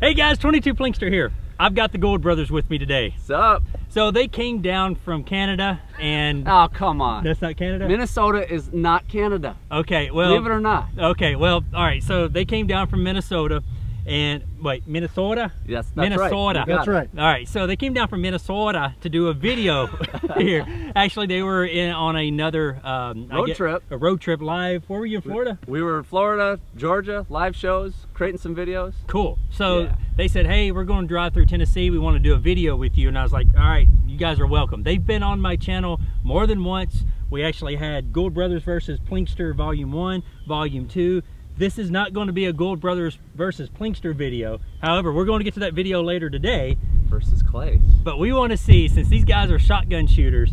Hey guys, 22 Plinkster here. I've got the Gould Brothers with me today. What's up? So they came down from Canada and Oh, come on. that's not Canada? Minnesota is not Canada. Okay, well, Believe it or not. okay, well, all right. So they came down from Minnesota and wait, Minnesota? Yes, that's. Minnesota. You got That's it. right. All right, so they came down from Minnesota to do a video here. Actually, they were in on another um, Road get- trip. A road trip live. Where were you in Florida? We were in Florida, Georgia, live shows, creating some videos. Cool. So Yeah. they said, hey, we're going to drive through Tennessee. We want to do a video with you. And I was like, all right, you guys are welcome. They've been on my channel more than once. We actually had Gould Brothers versus Plinkster Volume 1, Volume 2. This is not going to be a Gould Brothers versus Plinkster video. However, we're going to get to that video later today. versus Clay. But we want to see, since these guys are shotgun shooters,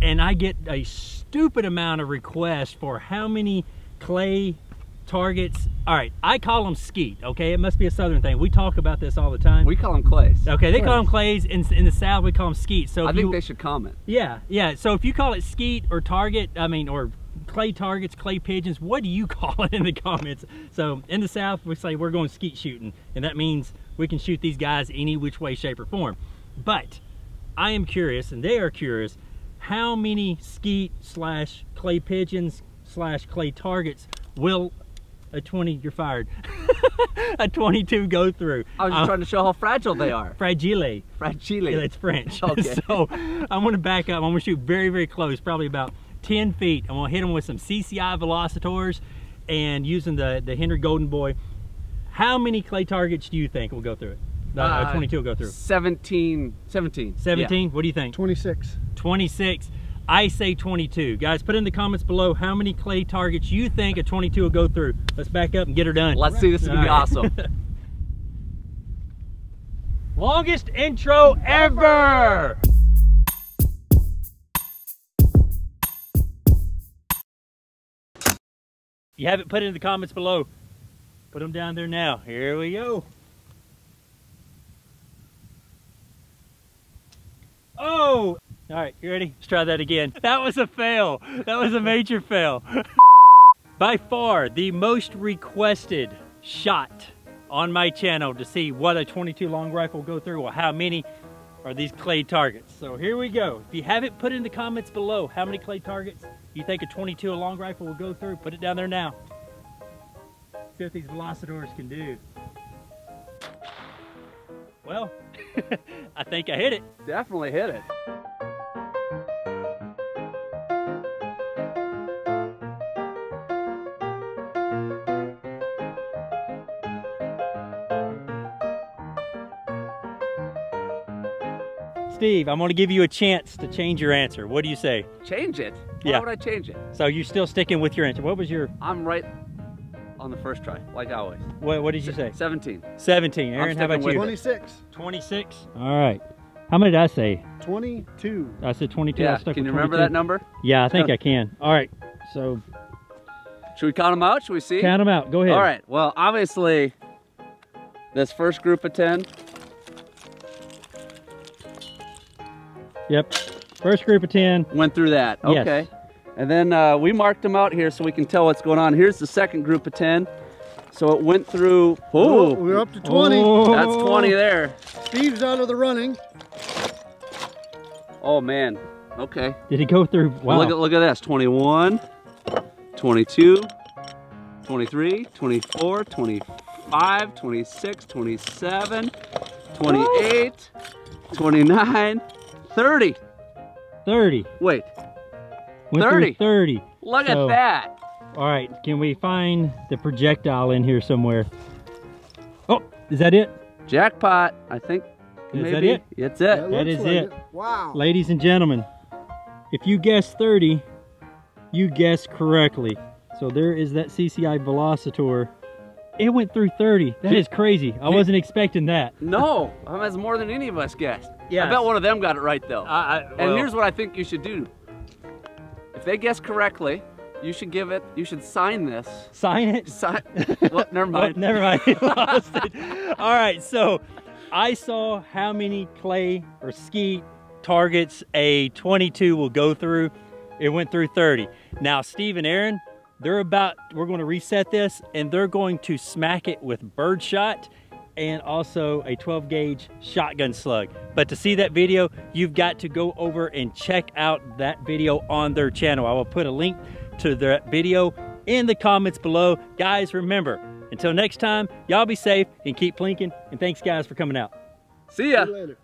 and I get a stupid amount of requests for how many clay targets. All right, I call them skeet, okay? It must be a southern thing. We talk about this all the time. We call them Clays. okay, they call them clays. In, in the south, we call them skeet. So I think you, they should comment. yeah, yeah. So if you call it skeet or target, I mean, or clay targets, clay pigeons, what do you call it in the comments? So in the South, we say we're going skeet shooting, and that means we can shoot these guys any which way, shape, or form. But I am curious, and they are curious, how many skeet slash clay pigeons slash clay targets will a 20, you're fired, a 22 go through? I was just Uh, trying to show how fragile they are. Fragile. Fragile. Yeah, it's French. Okay. so I'm gonna back up. I'm gonna shoot very, very close, probably about 10 feet. I'm gonna hit them with some CCI velocitors and using the, the Henry Golden Boy. How many clay targets do you think will go through it? Uh, Uh, 22 will go through. 17. 17. 17? What do you think? 26. 26. I say 22. Guys, put in the comments below how many clay targets you think a 22 will go through. Let's back up and get her done. Let's see. This is going to be All right. awesome. Longest intro ever! You haven't put it in the comments below. Put them down there now. Here we go. Oh! All right, you ready? Let's try that again. That was a fail. That was a major fail. By far, the most requested shot on my channel to see what a 22 long rifle go through or how many are these clay targets. So here we go. If you haven't put in the comments below how many clay targets you think a 22 long rifle will go through, put it down there now. See what these velocitors can do. Well, I think I hit it. Definitely hit it. Steve, I'm gonna give you a chance to change your answer. What do you say? Change it. Why Yeah. would I change it? So you're still sticking with your answer. What was your, I'm right on the first try, like always. what, what did you say? 17. 17. Aaron, how about with you? 26. 26. All right. How many did I say? 22. I said 22. I Yeah. stuck Can with you remember 22. that number? Yeah, I think I can. All right. So Should we count them out? Should we see? count them out. Go ahead. All right. Well, obviously, this first group of 10, Yep. First group of 10. went through that. Yes. Okay. And then uh, we marked them out here so we can tell what's going on. Here's the second group of 10. So it went through, Oh, oh, we're up to 20. Oh. that's 20 there. Steve's out of the running. Oh man. Okay. Did he go through? Wow. Look at look at this. 21, 22, 23, 24, 25, 26, 27, 28, 29, 30. 30. Wait, Went 30. 30. look So- at that. All right. Can we find the projectile in here somewhere? Oh, is that it? Jackpot. I think Is maybe that it? It's it. That looks is like it. Wow. Ladies and gentlemen, if you guess 30, you guessed correctly. So there is that CCI Velocitor. It went through 30. That is crazy. I wasn't expecting that. No, that's more than any of us guessed. Yes. I bet one of them got it right though. I, I, and here's what I think you should do. If they guess correctly, you should give it. You should sign this. sign it. Sign. well, never Oh, mind. never mind. Lost it. All right, so I saw how many clay or skeet targets a 22 will go through. It went through 30. Now, Steve and Aaron, they're about, we're going to reset this and they're going to smack it with birdshot and also a 12 gauge shotgun slug. But to see that video, you've got to go over and check out that video on their channel. I will put a link to that video in the comments below. Guys, remember, until next time, y'all be safe and keep plinking. And thanks guys for coming out. See ya. See you later.